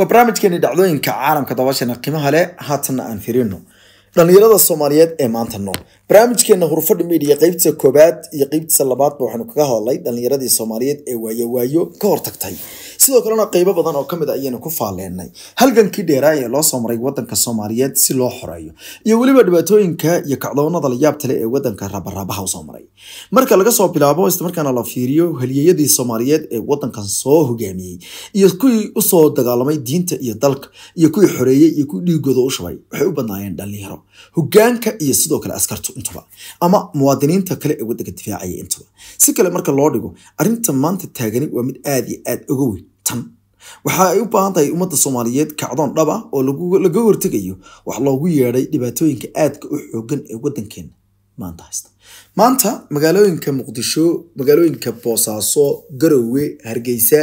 waa barnaamijkeeni dhacdooyinka caalamka dabashana qiimaha leh haatanna aan firino dhallinyarada soomaaliyeed ee maanta nool barnaamijkeena hurfadhi media qeybtiisa koobaad iyo qeybtiisa labaadba waxaanu kaga hadlay dhallinyaradii soomaaliyeed ee waayo waayo ka hortagtay. Sidoo kalena qeybo badan oo ka mid a ayaynu ku faalleenay halgankii dheeraa ee loo soo maray wadanka soomaaliyeed si loo xoreeyo iyo weliba dhibaatooyinka iyo kacdoonada la yaab tale ee wadanka rabaraabaha u soo maray. Marka laga soo bilaabo islamarkaana la fiiriyo haliyeyadii soomaaliyeed ee wadankan soo hogaamiyey iyo kuwii u soo dagaalamay diinta iyo dalka iyo kuwii xoreeyey iyo kuwii dhiigooda u shubay waxay u badnaayeen hogaanka iyo sidoo kale askartu intuba ama muwaadiniinta kale ee wadanka difaacaya intuba. Si kale marka loo dhigo arrinta maanta taagani waa mid aada iyo aada uga weyn. Tan waxa ay u baahan tahay ummadda soomaaliyeed kacdoon dhab ah oo laga hortegayo wax loogu yeedhay dhibaatooyinka aadka u xoogan ee wadankeena maanta haysta. Maanta magaalooyinka muqdisho magaalooyinka boosaaso garowe hargeysa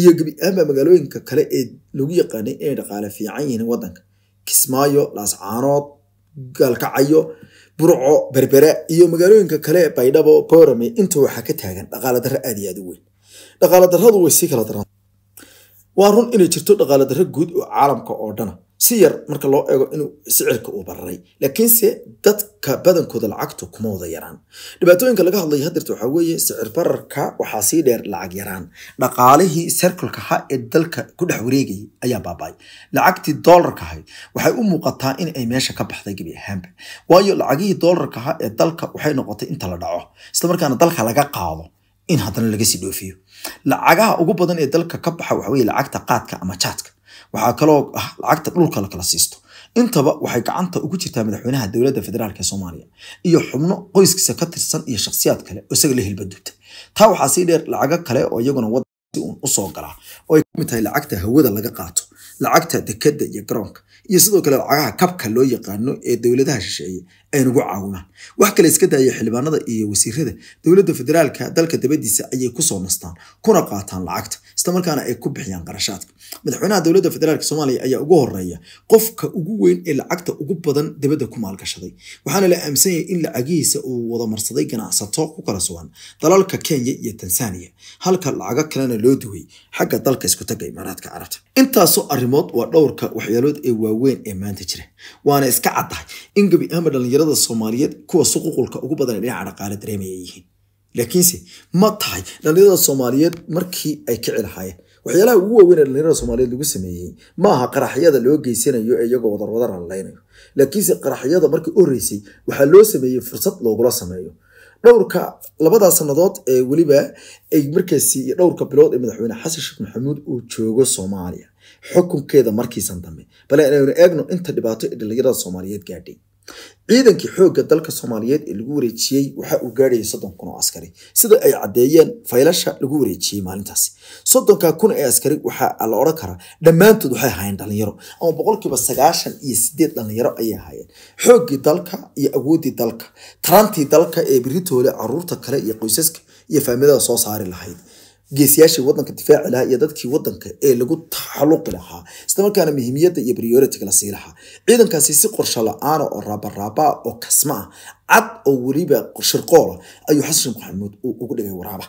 iyo gebi ahaanba magaalooyinka kale ee lagu yaqaanay inay dhaqaale fiican yihiin wadanka kismaayo laascaanood gaalkacayo burco berbere iyo magaalooyinka kale baydhabo boorame inta waxaa ka taagan dhaqaale darro aada iyo aada u weyn. Dhaqaale darradu way sii kala daran waa run inay jirto dhaqaale darro guud oo caalamka oo dhana si yar marka loo eego inuu sicirka uu bararay laakiinse dadka badankooda lacagtu kuma wada yaraan. Dhibaatooyinka laga hadlaya hadeerta waxaa weeye sicir bararka waxaa sii dheer lacag yaraan. Dhaqaalihii circulka ha ee dalka ku dhex wareegayay ayaa baaba'ay. Lacagtii doolarka ahayd waxay u muuqataa in ay meesha ka baxday gebi ahaanba. Waayo lacagihii doolarka ha ee dalka waxay noqotay inta la dhaco islamarkaana dalka laga qaado in haddana laga sii dhoofiyo. Lacagaha ugu badan ee dalka ka baxa waxa weye lacagta qaadka ama jaadka waxaa kaloo ah lacagta dhulka la kala siisto. Intaba waxay gacanta ugu jirtaa madaxweynaha dowladda federaalk ee soomaaliya iyo xubno qoyskiisa ka tirsan iyo shakhsiyaad kale oo isaga la hilbaduubta. Taa waxaa sii dheer lacago kale oo iyaguna wadansi uun u soo galaa oo ay ka mid tahay lacagta hawada laga qaato lacagta dekadda iyo garoonka iyo sidoo kale lacagaha kabka loo yaqaano ee dowladaha shisheeye ay nagu wax kale iska daaya xildhibaanada iyo wasiirada dowladda federaalka dalka dabadiisa ayay ku soo nastaan kuna qaataan lacagta islamarkaana ay ku bixiyaan qarashaadka. Madaxweynaha dowladda federaalk soomaaliya ayaa ugu horreeya qofka ugu weyn ee lacagta ugu badan dabadda ku maalgashaday. Waxaana la aaminsan yahay in lacagihiisa uu wada marsaday ganacsato ku kala sugan dalalka kenya iyo tanzania halka lacago kalena loo duway xagga dalka iskutaga imaaraadka carabta. Intaasoo arrimood waa dhowrka waxyaalood ee waaweyn ee maanta jira. Waana iska caddahay in gebi ahaanba dhallinyarada soomaaliyeed kuwa suququlka ugu badan ee dhinaca dhaqaale dareemaya yihiin laakiinse ma tahay dhallinyarada soomaaliyeed markii ay kici lahaayeen? Waxyaalaha ugu waaweyn ee dhallinyarada soomaaliyeed lagu sameeyey ma aha qaraxyada loo geysanayo ee iyagoo wadarwadar hadlaynayo laakiinse qaraxyada markii horreysay waxaa loo sameeyey fursad loogula sameeyo. Dhowrka labadaa sannadood ee weliba ay markaasi iyo dhowrka bilood ee madaxweyne xasan sheekh maxamuud uu joogo soomaaliya. Xukunkeeda markiisan dambe bale inaynu eegno inta dhibaato ee dhallinyarada soomaaliyeed gaadhay ciidankii xoogga dalka soomaaliyeed ee lagu wareejiyey waxa uu gaadhayay soddon kun oo askari. Sida ay caddeeyeen faylasha lagu wareejiyey maalintaasi soddonka kun ee askari waxaa la odhan karaa dhammaantood waxay ahaayeen dhalinyaro ama boqolkiiba sagaashan iyo sideed dhalinyaro ayay ahaayeen. Xooggii dalka iyo awooddii dalka. Tarantii dalka ee biritoole carruurta kale iyo qoysaska iyo faamilada soo saari lahayd geesiyaashii wadanka difaaci lahaa iyo dadkii wadanka ee lagu taxaluqi lahaa. Islamarkaana muhiimiyadda iyo prioritiga la sii lahaa. Ciidankaasi si qorsho la'aana oo raabaraaba oo kasma ah cad oo weliba shirqoola ayuu xasan maxamuud uu ugu dhigay waraaba.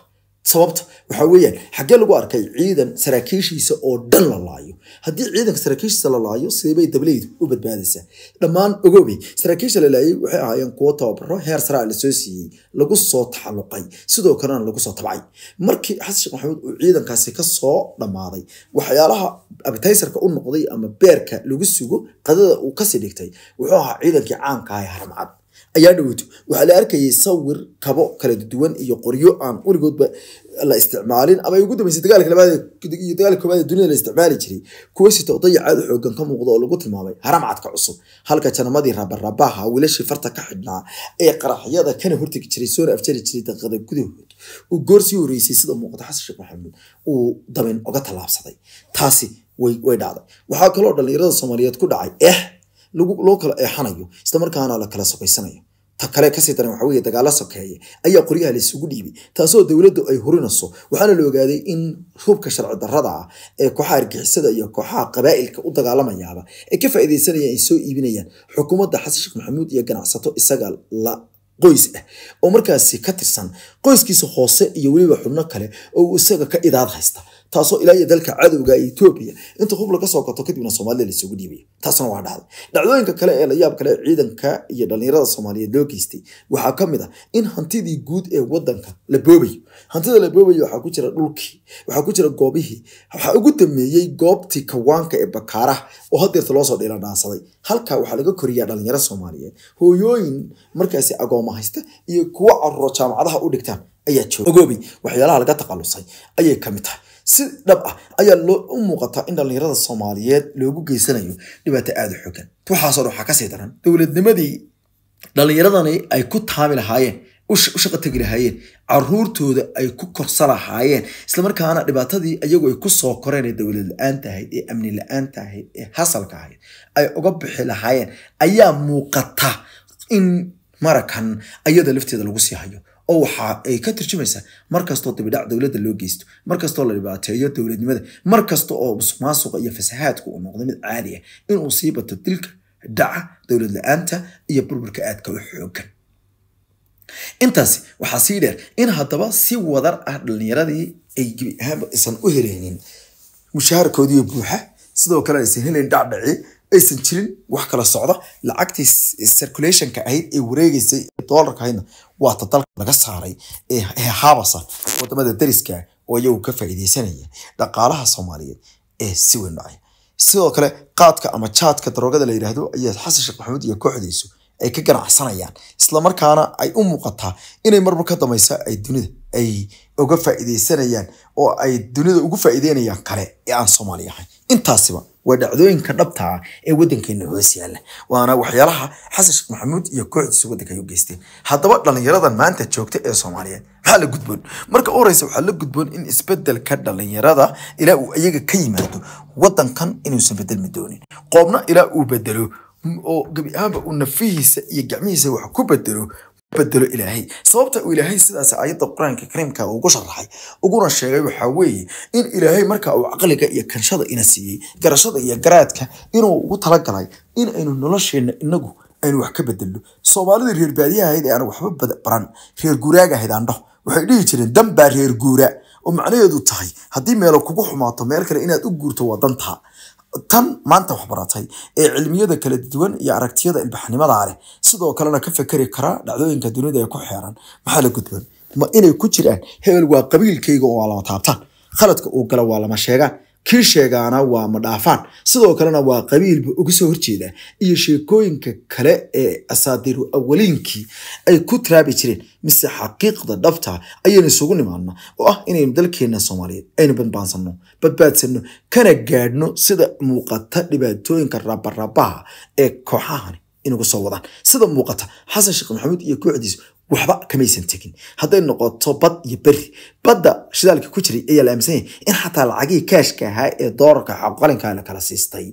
Sababta waxaa weeyaan xaggee lagu arkay ciidan saraakiishiisa oo dhan la laayo haddii ciidanka saraakiishiisa la laayo sideebay dableydu u badbaadaysaa. Dhammaan ogoobay saraakiisha la laayay waxay ahaayeen kuwo tababaro heer saraa la soo siiyey lagu soo taxalluqay sidoo kalena lagu soo tabcay. Markii xasan sheekh maxamuud uu ciidankaasi ka soo dhammaaday waxyaalaha abtaysarka u noqday ama beerka lagu sugo qadada uu ka sii dhigtay wuxuu ahaa ciidankii caanka ah ee ayaa dhaweyto waxaa la arkayay sawir kabo kala duwan iyo qoryo aan weligoodba la isticmaalin. Ama ugu dambeysay dagaalka koobaad dunida la isticmaali jiray. Kuwa sita dayacaad xoogan ka muuqda oo lagu tilmaamay haramcadka cusub. Halka janamadii rabarabaha wiilashii farta ka xidhnaa ee qaraxyada kana hortegi jiray soona afjari jiray daqiiqada gudahood. Uu goor sii horeysay sida muuqata xasan sheekh maxamuud. Uu dabin oga tallaabsaday. Taasi way dhacday. Waxaa kaloo dhallinyarada soomaaliyeed ku dhacay eh loo kala eexanayo islamarkaana la kala sokaysanayo ta kale ka sii daran waxa weye sokeeye ayaa qoryaha laysugu dhiibay taasoo dowladdu ay hurinayso. Waxaana la ogaaday in hubka sharci darrada ah ee kooxaha argixisada iyo kooxaha qabaa'ilka u dagaalamayaaba ay ka faa'iidaysanayaan ay soo iibinayaan xukuumadda xasan sheekh maxamuud iyo ganacsato isaga la qoys ah. Oo markaasi ka tirsan qoyskiisa hoose iyo weliba xubno kale oo uu isaga ka idaad haysta taasoo ilaa dalka cadowga ee etoobiya inta hub laga soo gato kadibna soomaalida laysugu dhiibayo taasna waa dhacday. Dhacdooyinka kale ee layaab kale ciidanka iyo dhalinyarada soomaaliyeed loo geystay waxaa ka mid ah in hantidii guud ee wadanka la boobayo. Hantida la boobayo waxaa ku jira dhulkii waxaa ku jira goobihii waxaa ugu dameeyey goobtii kawaanka ee bakaaraha oo hadeerta loosoo dhiiladhaansaday halkaa waxaa laga koriyaa dhalinyaro soomaaliyeed. Hooyooyin markaasi agooma haysta iyo kuwo caruuro jaamacadaha u dhigtaan ayaa jooga. Waxyaalaha laga taqalusay ayay ka mid tahay si dhab ah ayaa u muuqataa in dhalinyarada soomaaliyeed loogu geysanayo dhibaato aada u xogan waxaasoo waxaa ka sii daran dowladnimadii dhalinyaradani ay ku taami lahaayeen u shaqo tegi lahaayeen caruurtooda ay ku korsa lahaayeen islamarkaana dhibaatadii iyagu ay ku soo koreen ee dowlad la'aanta ahayd ee amni la'aanta ahayd ee hasalka ahayd ay uga bixi lahaayeen ayaa muuqata in marakan ayada lafteeda lagu sii hayo oo waxa ay ka turjumaysaa markastoo dibidhac dowladda loo geysto markastoo la dhibaateeyo dowladnimada markasta oo musuqmaasuqa iyo fasahaadku uu noqdo mid caadi ah inuu sii bato dilka dhaca dowlad la'aanta iyo burburka aadka u xoogan. Intaasi waxaa sii dheer in haddaba si wadar ah dhalinyaradii ay gebi ahaanba aysan u helaynin mushaharkoodiiyo buuxa sidoo kale aysan helayn dhacdhaci aysan jirin wax kala socda. Lacagtii circulationka ahayd ee wareegeysay doolarka ahaydna waata dalka laga saaray ee haabasa waddamada dariska oo iyagu ka faa'iideysanaya dhaqaalaha soomaaliyeed ee si weyn dhacay sidoo kale qaadka ama jaadka daroogada la yidhaahdo ayaa xasan sheekh maxamuud iyo kooxdiisu ay ka ganacsanayaan. Islamarkaana ay u muuqataa inay marmar ka dambaysa ay dunida ay uga faa'iideysanayaan oo ay dunida ugu faa'iideynayaan kale ee aan soomaali ahayn. Intaasiba waa dhacdooyinka dhabta ah ee waddankeena hoos yaalla waana waxyaalaha xasan sheekh maxamuud iyo kooxdiisa waddanka ay u geysteen haddaba dhallinyaradan maanta joogta ee soomaaliyeed maxaa la gudboon. Marka u horeysa waxaa la gudboon in isbeddelka dhallinyarada ilaa uu iyaga ka yimaado waddankan inuusan bedelmi doonin. Qoobna ilaa uu bedelo oo gebi ahaanba uu nafihiisa iyo gacmihiisa wax ku bedelo bedelo ilaahay. Sababta uu ilaahay sidaas ayadda qur'aanka kariimka ugu sharaxay uguna sheegay waxaa weeye in ilaahay marka uu caqliga iyo kanshada ina siiyey garashada iyo garaadka inuu ugu talagalay in aynu nolosheenna inagu aynu wax ka bedelno. Soomaalida reer baadiyaha ahayd ee aan waxba baran reer guuraaga ahayd aan dhaho waxay dhihi jireen dan baa reer guura. Oo macnaheedu tahay haddii meelo kugu xumaato meel kale inaad u guurto waa dantaa tan maanta wax baratay ee cilmiyada kala duwan iyo aragtiyada ilbaxnimada leh. Sidoo kalena ka fekeri kara dhacdooyinka dunida ee ku xeeran. Maxaa la gudboon? Ma inay ku jiraan? Hebel waa qabiilkayga oo waa lama taabtaan khaladka uu gala waa lama sheegaan kii sheegaana waa ma dhaafaan sidoo kalena waa qabiilba uga soo horjeedaa. Iyo sheekooyinka kale ee asaadiiru awaliinkii ay ku traabi jireen. Mise xaqiiqda dhabta ayaynu isugu nimaadna oo ah inaynu dalkeena soomaaliyeed aynu badbaansanno badbaadsanno kana gaadhno sida muuqata dhibaatooyinka rabarabaha ee kooxahani inagu soo wadaan. Sida muuqata xasan sheekh maxamuud iyo kooxdiisu waxba kamaysan tegin hadday noqoto bad iyo beri. Badda shidaalka ku jiray ayaa la aaminsan yahay in xataa lacagihii kaashka ahaa ee doolarka xaqalinka la kala siistay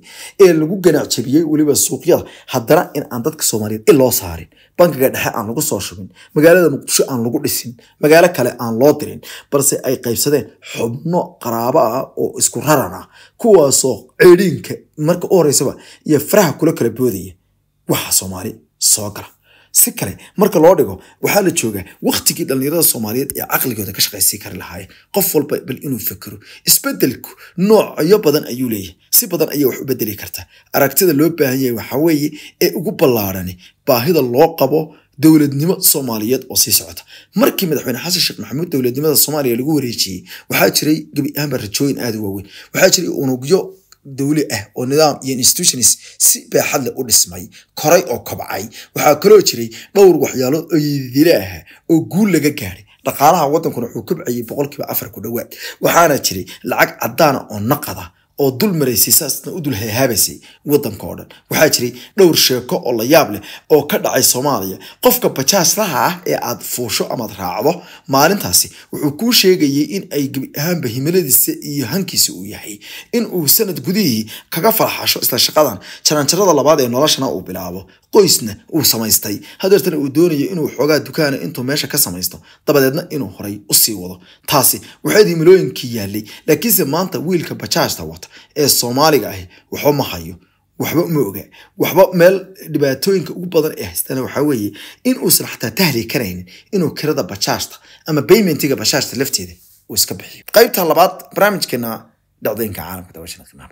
ee lagu ganac jabiyey weliba suuqyada. Haddana in aan dadka soomaaliyeed in loo saarin. Bankiga dhexe aan lagu soo shubin. Magaalada muqdisho aan lagu dhisin. Magaalo kale aan loo dirin. Balse ay qaybsadeen xubno qaraabo ah oo isku raran ah kuwaasoo ceedhiinka marka u horeysaba iyo faraha kula kala boodaya. Waxa soomaali soo gala si kale marka loo dhigo waxaa la joogaa waktigii dhallinyarada soomaaliyeed ee caqligooda ka shaqaysii kari lahaayeen. Qof walba bal inuu fekero isbedelku noocyo badan ayuu leeyahay. Si badan ayay wax u bedeli kartaa. Aragtida loo baahan yahay waxaa weeye ee ugu ballaarani baahida loo qabo dowladnimo soomaaliyeed oo sii socota. Markii madaxweyne xasan sheekh maxamuud dowladnimada soomaaliya lagu wareejiyey waxaa jiray gebi ahaanba rajooyin aada u waaweyn. Waxaa jiray unugyo dowli ah oo nidaam iyo institutions si baaxad leh u dhismay koray oo kobcay. Waxaa kaloo jiray dhowr waxyaalood oo yidile ah oo guul laga gaadhay dhaqaalaha waddankuna wuxuu kobcayay boqolkiiba afar ku dhowaad waxaana jiray lacag caddaana oo naqada oo dul maraysay saasna u dul heehaabaysay waddanka oo dhan. Waxaa jiray dhowr sheeko oo la yaab leh oo ka dhacay soomaaliya. Qofka bajaaslaha ah ee aad fuusho amaad raacdo maalintaasi wuxuu kuu sheegayay in ay gebi ahaanba himiladiisa iyo hankiisa uu yahay. In uu sanad gudihii kaga farxasho isla shaqadan jaranjarada labaad ee noloshana uu bilaabo. Qoysna uu samaystay. Hadeertana uu doonayo inuu xoogaa dukaana intuu meesha ka samaysto. Dabadeedna inuu horay u sii wado. Taasi waxayd himilooyinkii yaalay laakiinse maanta wiilka bajaajta wata ee soomaaliga ahi waxba ma hayo waxba ma oga. Waxba meel dhibaatooyinka ugu badan ee haystana waxaa weeye in uusan xataa tahli karaynin inuu kirada bajaajta ama baymentiga bajaajta lafteeda uu iska bixiyo. Qaybta labaad barnaamijkeena dhacdooyinka caalamka daawashada qiimaha